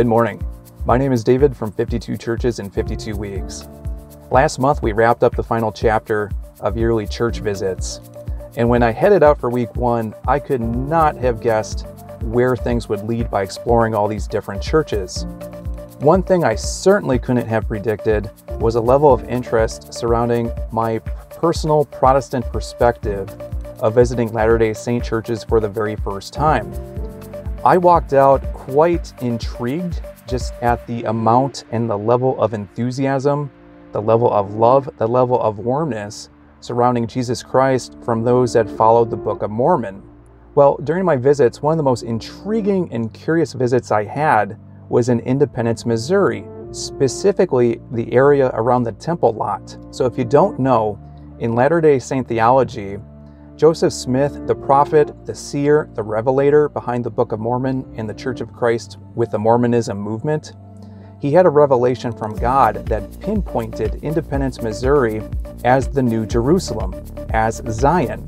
Good morning. My name is David from 52 Churches in 52 Weeks. Last month, we wrapped up the final chapter of yearly church visits. And when I headed out for week one, I could not have guessed where things would lead by exploring all these different churches. One thing I certainly couldn't have predicted was a level of interest surrounding my personal Protestant perspective of visiting Latter day Saint churches for the very first time. I walked out quite intrigued just at the amount and the level of enthusiasm, the level of love, the level of warmness surrounding Jesus Christ from those that followed the Book of Mormon. Well, during my visits, one of the most intriguing and curious visits I had was in Independence, Missouri, specifically the area around the Temple Lot. So, if you don't know, in Latter day Saint theology, Joseph Smith, the prophet, the seer, the revelator behind the Book of Mormon and the Church of Christ with the Mormonism movement, he had a revelation from God that pinpointed Independence, Missouri as the New Jerusalem, as Zion.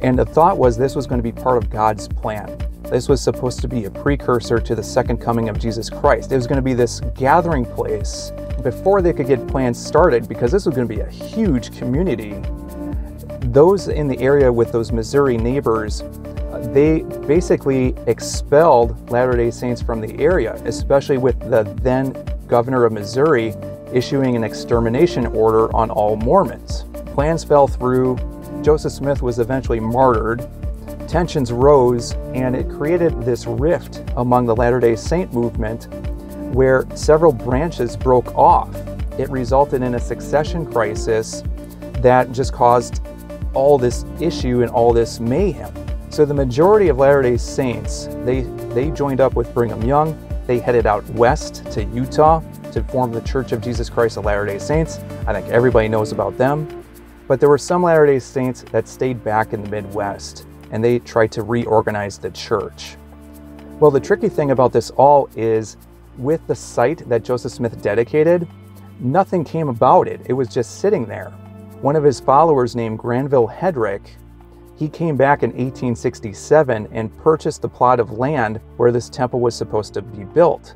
And the thought was this was going to be part of God's plan. This was supposed to be a precursor to the second coming of Jesus Christ. It was going to be this gathering place before they could get plans started because this was going to be a huge community. Those in the area with those Missouri neighbors, uh, they basically expelled Latter day Saints from the area, especially with the then governor of Missouri issuing an extermination order on all Mormons. Plans fell through, Joseph Smith was eventually martyred. Tensions rose, and it created this rift among the Latter day Saint movement where several branches broke off. It resulted in a succession crisis that just caused all this issue and all this mayhem. So the majority of Latter-day Saints, they, they joined up with Brigham Young. They headed out west to Utah to form the Church of Jesus Christ of Latter-day Saints. I think everybody knows about them. But there were some Latter day Saints that stayed back in the Midwest and they tried to reorganize the church. Well, the tricky thing about this all is with the site that Joseph Smith dedicated, nothing came about it. It was just sitting there. One of his followers, named Granville Hedrick, he came back in 1867 and purchased the plot of land where this temple was supposed to be built.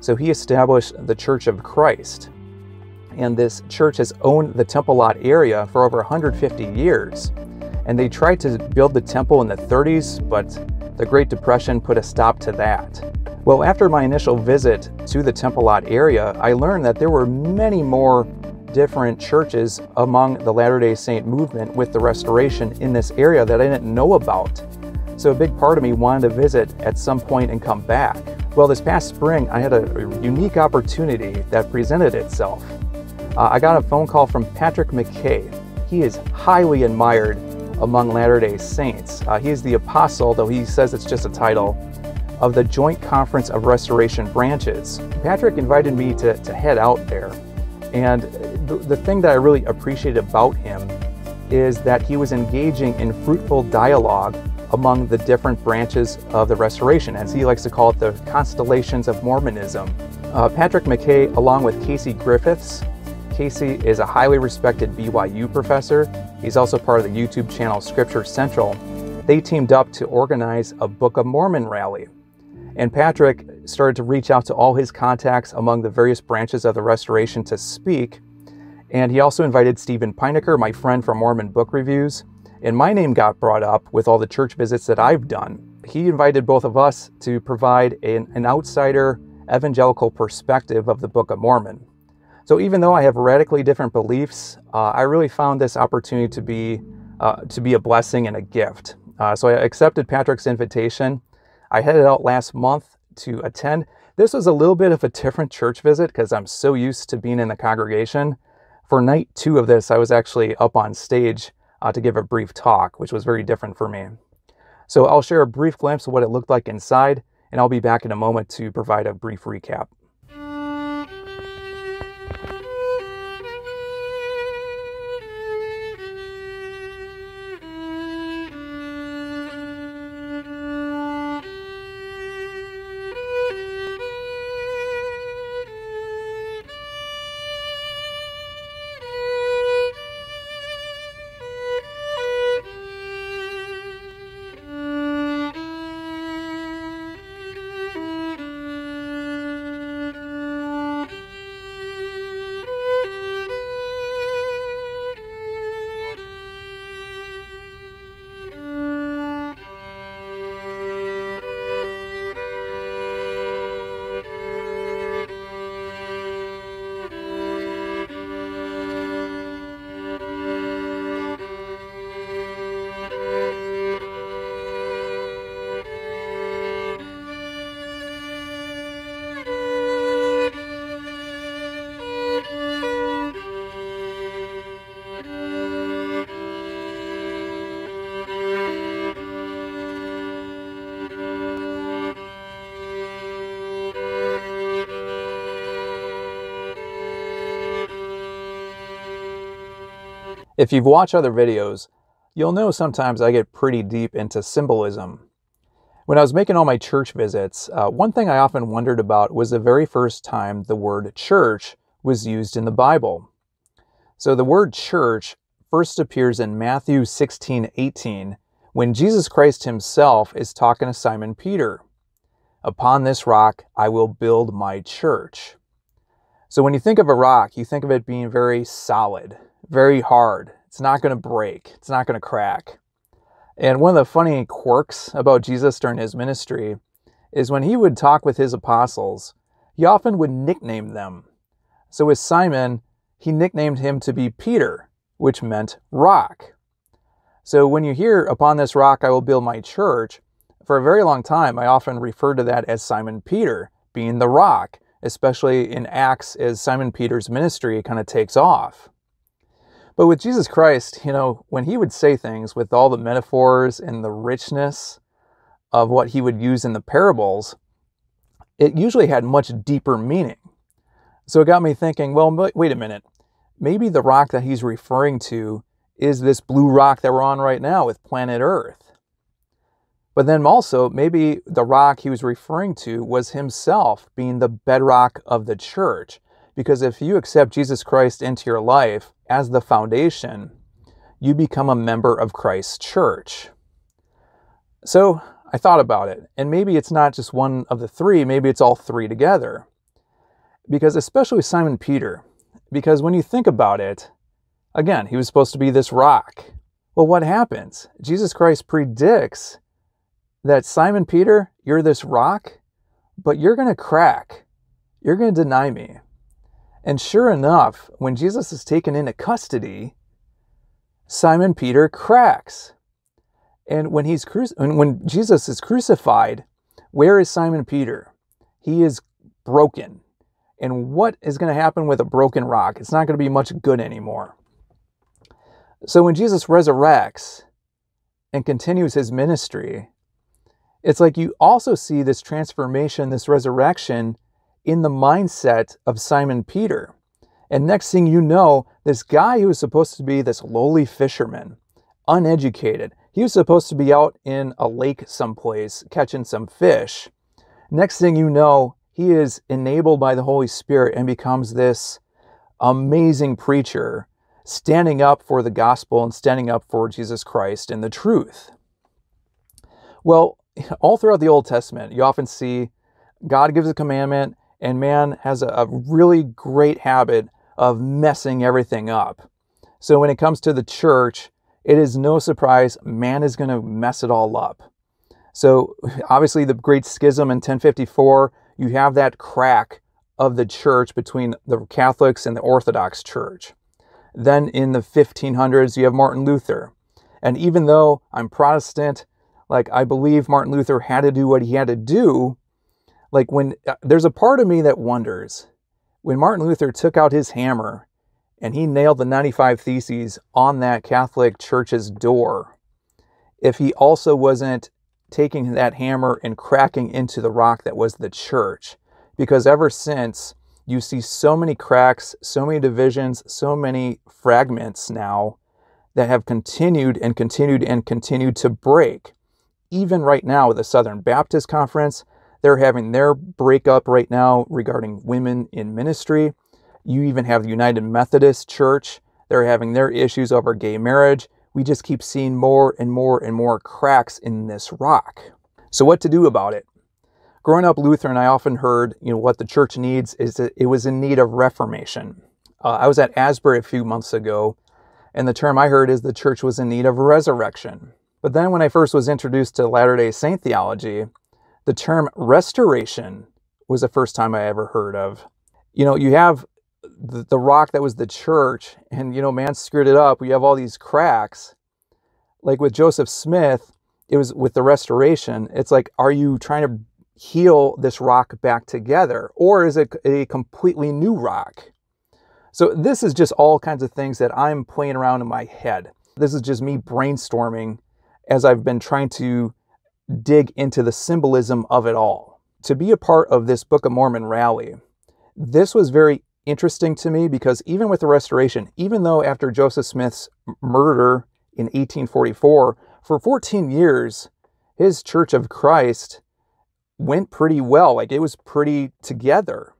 So he established the Church of Christ and this church has owned the temple lot area for over 150 years. And they tried to build the temple in the 30s, but the Great Depression put a stop to that. Well, after my initial visit to the temple lot area, I learned that there were many more different churches among the Latter day Saint movement with the restoration in this area that I didn't know about. So a big part of me wanted to visit at some point and come back. Well, this past spring, I had a unique opportunity that presented itself. Uh, I got a phone call from Patrick McKay. He is highly admired among Latter day Saints. Uh, he is the apostle, though he says it's just a title, of the Joint Conference of Restoration Branches. Patrick invited me to, to head out there. And the, the thing that I really appreciated about him is that he was engaging in fruitful dialogue among the different branches of the restoration, as he likes to call it the constellations of Mormonism. Uh, Patrick McKay, along with Casey Griffiths, Casey is a highly respected BYU professor. He's also part of the YouTube channel Scripture Central. They teamed up to organize a Book of Mormon rally. And Patrick started to reach out to all his contacts among the various branches of the restoration to speak. And he also invited Steven Pynakker, my friend from Mormon Book Reviews. And my name got brought up with all the church visits that I've done. He invited both of us to provide an, an outsider evangelical perspective of the Book of Mormon. So even though I have radically different beliefs, uh, I really found this opportunity to be uh, to be a blessing and a gift. Uh, so I accepted Patrick's invitation. I headed out last month to attend. This was a little bit of a different church visit because I'm so used to being in the congregation. For night two of this, I was actually up on stage uh, to give a brief talk, which was very different for me. So I'll share a brief glimpse of what it looked like inside, and I'll be back in a moment to provide a brief recap. If you've watched other videos, you'll know sometimes I get pretty deep into symbolism. When I was making all my church visits, uh, one thing I often wondered about was the very first time the word church was used in the Bible. So the word church first appears in Matthew 16 18 when Jesus Christ himself is talking to Simon Peter. Upon this rock I will build my church. So when you think of a rock, you think of it being very solid, very hard. It's not going to break, it's not going to crack. And one of the funny quirks about Jesus during his ministry is when he would talk with his apostles, he often would nickname them. So with Simon, he nicknamed him to be Peter, which meant rock. So when you hear, Upon this rock I will build my church, for a very long time I often referred to that as Simon Peter, being the rock, especially in Acts as Simon Peter's ministry kind of takes off. But with Jesus Christ, you know, when he would say things with all the metaphors and the richness of what he would use in the parables, it usually had much deeper meaning. So it got me thinking, well, wait a minute. Maybe the rock that he's referring to is this blue rock that we're on right now with planet Earth. But then also, maybe the rock he was referring to was himself being the bedrock of the church. Because if you accept Jesus Christ into your life as the foundation, you become a member of Christ's church. So I thought about it, and maybe it's not just one of the three, maybe it's all three together. Because, especially Simon Peter, because when you think about it, again, he was supposed to be this rock. Well, what happens? Jesus Christ predicts that Simon Peter, you're this rock, but you're going to crack. You're going to deny me. And sure enough, when Jesus is taken into custody, Simon Peter cracks. And when he's when Jesus is crucified, where is Simon Peter? He is broken. And what is going to happen with a broken rock? It's not going to be much good anymore. So when Jesus resurrects and continues his ministry, it's like you also see this transformation, this resurrection in the mindset of Simon Peter. And next thing you know, this guy who was supposed to be this lowly fisherman, uneducated, he was supposed to be out in a lake someplace catching some fish. Next thing you know, he is enabled by the Holy Spirit and becomes this amazing preacher, standing up for the gospel and standing up for Jesus Christ and the truth. Well, all throughout the Old Testament, you often see God gives a commandment and man has a, a really great habit of messing everything up. So when it comes to the church, it is no surprise man is going to mess it all up. So obviously the great schism in 1054, you have that crack of the church between the Catholics and the Orthodox Church. Then in the 1500s, you have Martin Luther. And even though I'm Protestant, like I believe Martin Luther had to do what he had to do, like when uh, there's a part of me that wonders when Martin Luther took out his hammer and he nailed the 95 Theses on that Catholic Church's door, if he also wasn't taking that hammer and cracking into the rock that was the church. Because ever since, you see so many cracks, so many divisions, so many fragments now that have continued and continued and continued to break. Even right now with the Southern Baptist Conference, they're having their breakup right now regarding women in ministry. You even have the United Methodist Church. They're having their issues over gay marriage. We just keep seeing more and more and more cracks in this rock. So, what to do about it? Growing up Lutheran, I often heard, you know, what the church needs is that it was in need of reformation. Uh, I was at Asbury a few months ago, and the term I heard is the church was in need of resurrection. But then when I first was introduced to Latter day Saint theology, the term restoration was the first time I ever heard of. You know, you have the, the rock that was the church, and, you know, man screwed it up. We have all these cracks. Like with Joseph Smith, it was with the restoration. It's like, are you trying to heal this rock back together, or is it a completely new rock? So, this is just all kinds of things that I'm playing around in my head. This is just me brainstorming as I've been trying to dig into the symbolism of it all. To be a part of this Book of Mormon rally, this was very interesting to me because even with the restoration, even though after Joseph Smith's murder in 1844, for 14 years, his Church of Christ went pretty well. Like it was pretty together.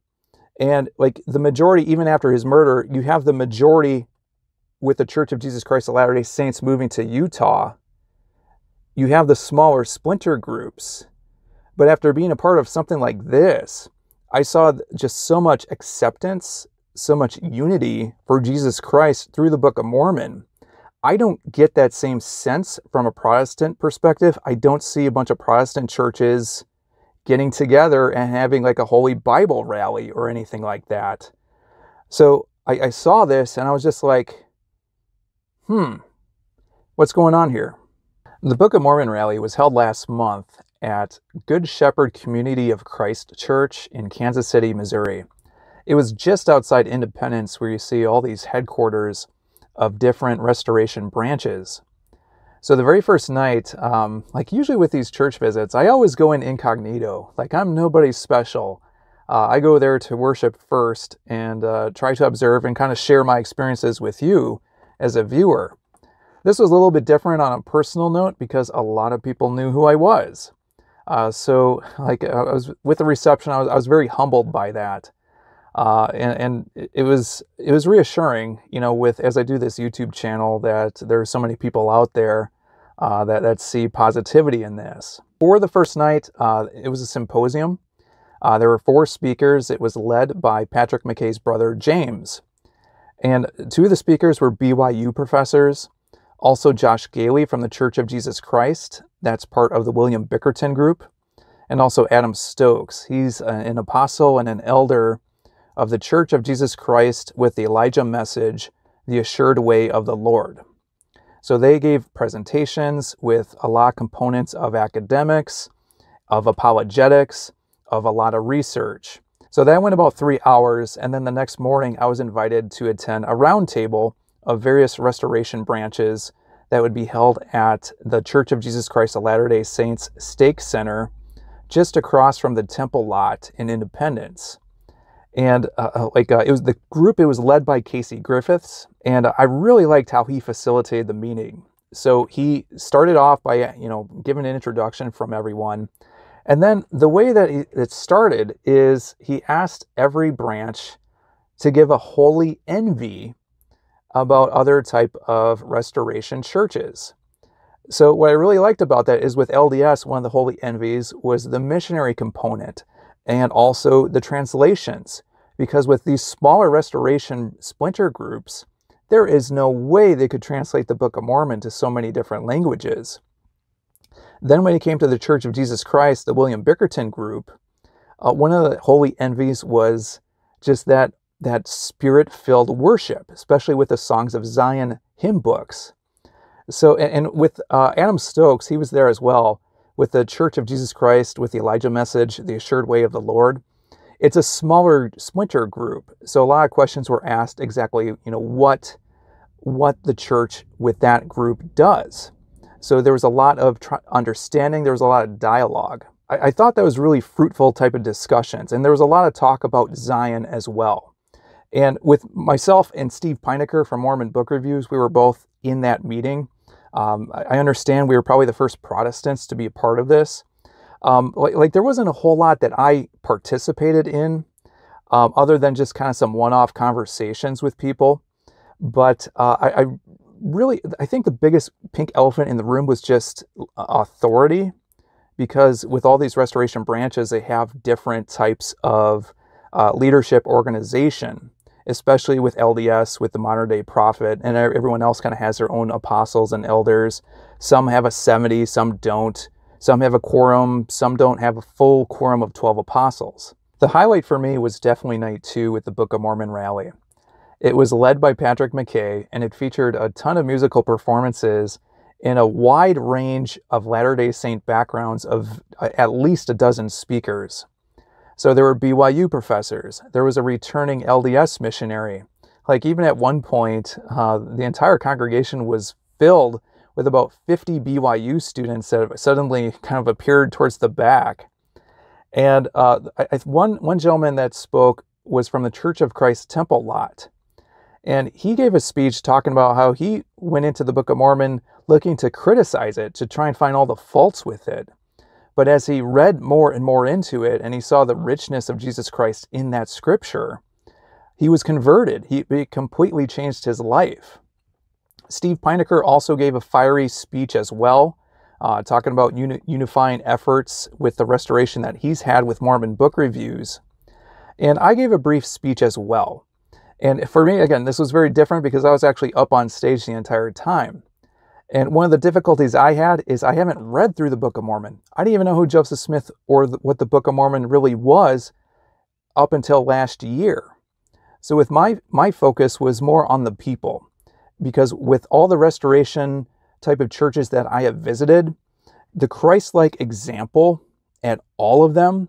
And like the majority, even after his murder, you have the majority with the Church of Jesus Christ of Latter day Saints moving to Utah. You have the smaller splinter groups. But after being a part of something like this, I saw just so much acceptance, so much unity for Jesus Christ through the Book of Mormon. I don't get that same sense from a Protestant perspective. I don't see a bunch of Protestant churches getting together and having like a Holy Bible rally or anything like that. So I, I saw this and I was just like, hmm, what's going on here? The Book of Mormon rally was held last month at Good Shepherd Community of Christ Church in Kansas City, Missouri. It was just outside Independence where you see all these headquarters of different restoration branches. So the very first night, um, like usually with these church visits, I always go in incognito. Like I'm nobody special. Uh, I go there to worship first and uh, try to observe and kind of share my experiences with you as a viewer. This was a little bit different on a personal note because a lot of people knew who I was. Uh, so, like, I was with the reception, I was, I was very humbled by that. Uh, and, and, it was it was reassuring, you know, with as I do this YouTube channel that there are so many people out there uh, that, that see positivity in this. For the first night, uh, it was a symposium. Uh, there were four speakers. It was led by Patrick McKay's brother, James. And two of the speakers were BYU professors. Also, Josh Gehly from the Church of Jesus Christ. That's part of the William Bickerton group. And also Adam Stokes. He's an apostle and an elder of the Church of Jesus Christ with the Elijah message, the assured way of the Lord. So they gave presentations with a lot of components of academics, of apologetics, of a lot of research. So that went about three hours. And then the next morning, I was invited to attend a roundtable of various restoration branches that would be held at the Church of Jesus Christ of Latter day Saints Stake Center, just across from the Temple lot in Independence. And uh, uh, like uh, it was the group it was led by casey griffiths and i really liked how he facilitated the meeting. So he started off by you know giving an introduction from everyone. And then the way that it started is he asked every branch to give a holy envy about other type of restoration churches so what i really liked about that is with lds one of the holy envies was the missionary component and also the translations. Because with these smaller restoration splinter groups, there is no way they could translate the Book of Mormon to so many different languages. Then, when it came to the Church of Jesus Christ, the William Bickerton group, uh, one of the holy envies was just that that spirit-filled worship, especially with the Songs of Zion hymn books. So, and, and with uh, Adam Stokes, he was there as well with the Church of Jesus Christ, with the Elijah message, the assured way of the Lord. It's a smaller splinter group, so a lot of questions were asked exactly, you know, what what the church with that group does. So there was a lot of tr- understanding. There was a lot of dialogue. I, I thought that was really fruitful type of discussions, and there was a lot of talk about Zion as well. And with myself and Steve Pynakker from Mormon Book Reviews, we were both in that meeting. Um, I understand we were probably the first Protestants to be a part of this. Um, like, like, there wasn't a whole lot that I participated in, um, other than just kind of some one-off conversations with people. But uh, I, I, really, I think the biggest pink elephant in the room was just authority, because with all these restoration branches, they have different types of uh, leadership organization especially with LDS, with the modern day prophet, and everyone else kind of has their own apostles and elders. Some have a 70, some don't. Some have a quorum, some don't have a full quorum of 12 apostles. The highlight for me was definitely night two with the Book of Mormon rally. It was led by Patrick McKay, and it featured a ton of musical performances in a wide range of Latter day Saint backgrounds of uh, at least a dozen speakers. So there were BYU professors. There was a returning LDS missionary. Like even at one point, uh, the entire congregation was filled with about 50 BYU students that suddenly kind of appeared towards the back. And uh, I, one, one gentleman that spoke was from the Church of Christ Temple lot. And he gave a speech talking about how he went into the Book of Mormon looking to criticize it, to try and find all the faults with it. But as he read more and more into it and he saw the richness of Jesus Christ in that scripture, he was converted. He, completely changed his life. Steve Pynakker also gave a fiery speech as well, uh, talking about uni- unifying efforts with the restoration that he's had with Mormon book reviews. And I gave a brief speech as well. And for me, again, this was very different because I was actually up on stage the entire time. And one of the difficulties I had is I haven't read through the Book of Mormon. I didn't even know who Joseph Smith or the, what the Book of Mormon really was up until last year. So with my my focus was more on the people because with all the restoration type of churches that I have visited, the Christ-like example at all of them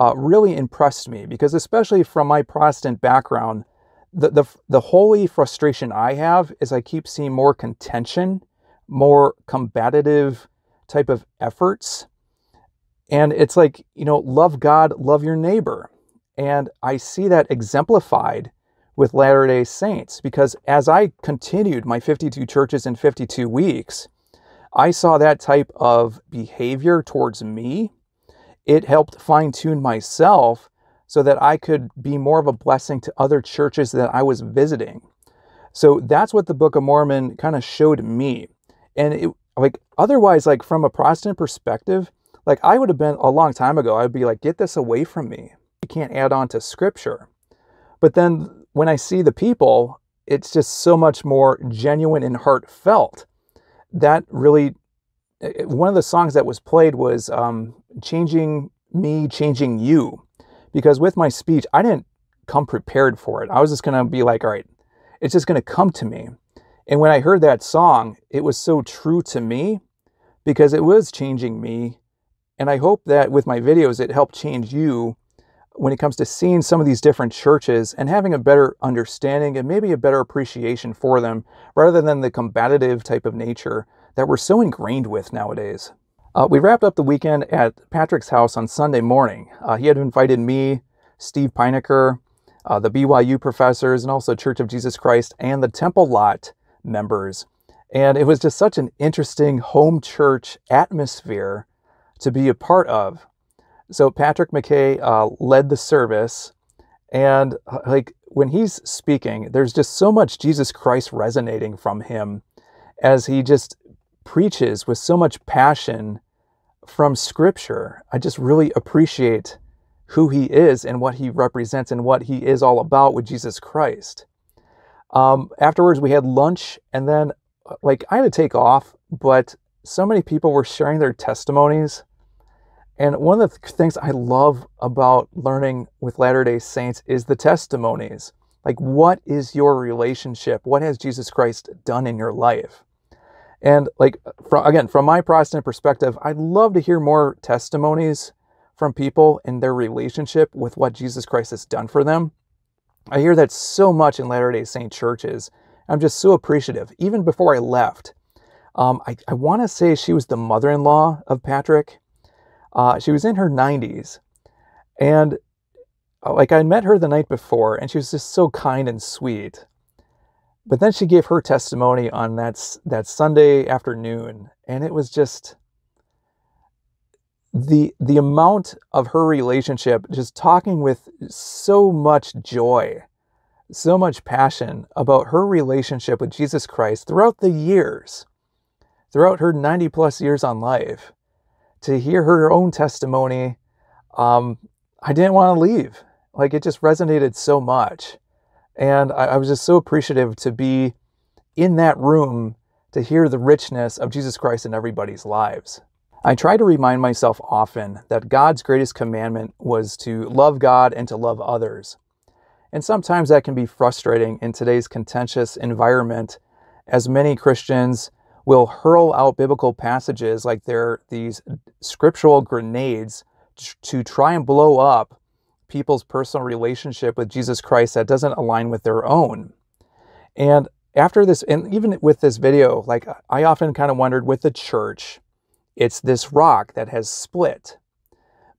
uh, really impressed me because especially from my Protestant background, the, the the holy frustration I have is I keep seeing more contention, more combative type of efforts. And it's like, you know, love God, love your neighbor. And I see that exemplified with Latter day Saints because as I continued my 52 churches in 52 weeks, I saw that type of behavior towards me. It helped fine tune myself so that I could be more of a blessing to other churches that I was visiting. So that's what the Book of Mormon kind of showed me. And it, like, otherwise, like, from a Protestant perspective, like, I would have been a long time ago, I'd be like, get this away from me. You can't add on to scripture. But then when I see the people, it's just so much more genuine and heartfelt. That really, one of the songs that was played was um, Changing Me, Changing You because with my speech, I didn't come prepared for it. I was just going to be like, all right, it's just going to come to me. And when I heard that song, it was so true to me because it was changing me. And I hope that with my videos, it helped change you when it comes to seeing some of these different churches and having a better understanding and maybe a better appreciation for them rather than the combative type of nature that we're so ingrained with nowadays. Uh, we wrapped up the weekend at Patrick's house on Sunday morning. Uh, he had invited me, Steve Pynakker, uh, the BYU professors, and also Church of Jesus Christ and the Temple Lot members. And it was just such an interesting home church atmosphere to be a part of. So Patrick McKay uh, led the service, and uh, like when he's speaking, there's just so much Jesus Christ resonating from him as he just preaches with so much passion from Scripture. I just really appreciate who he is and what he represents and what he is all about with Jesus Christ. Um, afterwards, we had lunch, and then like I had to take off, but so many people were sharing their testimonies. And one of the th- things I love about learning with Latter day Saints is the testimonies. Like, what is your relationship? What has Jesus Christ done in your life? And like from, again, from my Protestant perspective, I'd love to hear more testimonies from people in their relationship with what Jesus Christ has done for them. I hear that so much in Latter day Saint churches. I'm just so appreciative. Even before I left, um, I, I want to say she was the mother in law of Patrick. Uh, she was in her 90s. And uh, like I met her the night before, and she was just so kind and sweet. But then she gave her testimony on that, that Sunday afternoon, and it was just the the amount of her relationship just talking with so much joy so much passion about her relationship with Jesus Christ throughout the years throughout her 90 plus years on life to hear her own testimony um, I didn't want to leave like it just resonated so much and I, I was just so appreciative to be in that room to hear the richness of Jesus Christ in everybody's lives. I try to remind myself often that God's greatest commandment was to love God and to love others. And sometimes that can be frustrating in today's contentious environment, as many Christians will hurl out biblical passages like they're these scriptural grenades to try and blow up people's personal relationship with Jesus Christ that doesn't align with their own. And after this, and even with this video, like I often kind of wondered with the church, it's this rock that has split.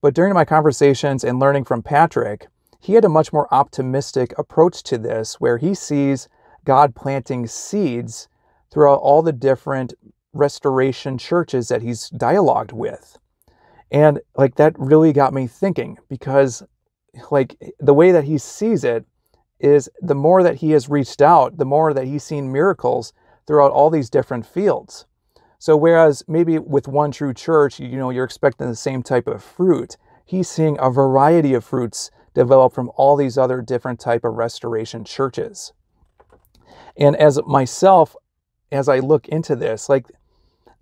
But during my conversations and learning from Patrick, he had a much more optimistic approach to this, where he sees God planting seeds throughout all the different restoration churches that he's dialogued with. And like that really got me thinking because like the way that he sees it is the more that he has reached out, the more that he's seen miracles throughout all these different fields. So whereas maybe with one true church, you know, you're expecting the same type of fruit, he's seeing a variety of fruits develop from all these other different type of restoration churches. And as myself, as I look into this, like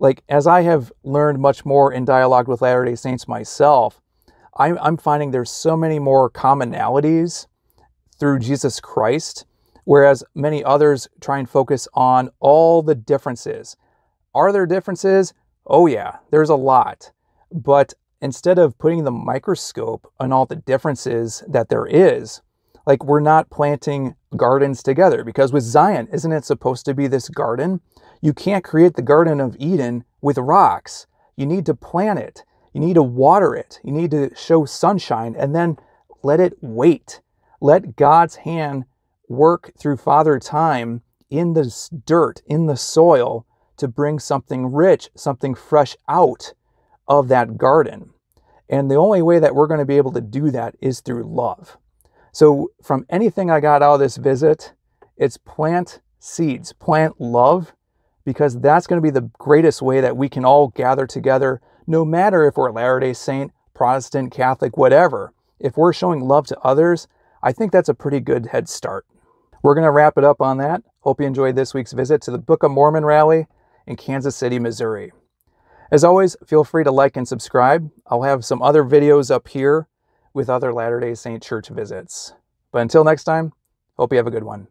like as I have learned much more in dialogue with Latter-day Saints myself, I'm, I'm finding there's so many more commonalities through Jesus Christ, whereas many others try and focus on all the differences. Are there differences? Oh yeah, there's a lot. But instead of putting the microscope on all the differences that there is, like we're not planting gardens together because with Zion, isn't it supposed to be this garden? You can't create the Garden of Eden with rocks. You need to plant it. You need to water it. You need to show sunshine and then let it wait. Let God's hand work through Father Time in the dirt, in the soil, to bring something rich, something fresh out of that garden. And the only way that we're going to be able to do that is through love. So, from anything I got out of this visit, it's plant seeds, plant love, because that's going to be the greatest way that we can all gather together, no matter if we're Latter day Saint, Protestant, Catholic, whatever. If we're showing love to others, I think that's a pretty good head start. We're going to wrap it up on that. Hope you enjoyed this week's visit to the Book of Mormon rally in Kansas City, Missouri. As always, feel free to like and subscribe. I'll have some other videos up here with other Latter day Saint church visits. But until next time, hope you have a good one.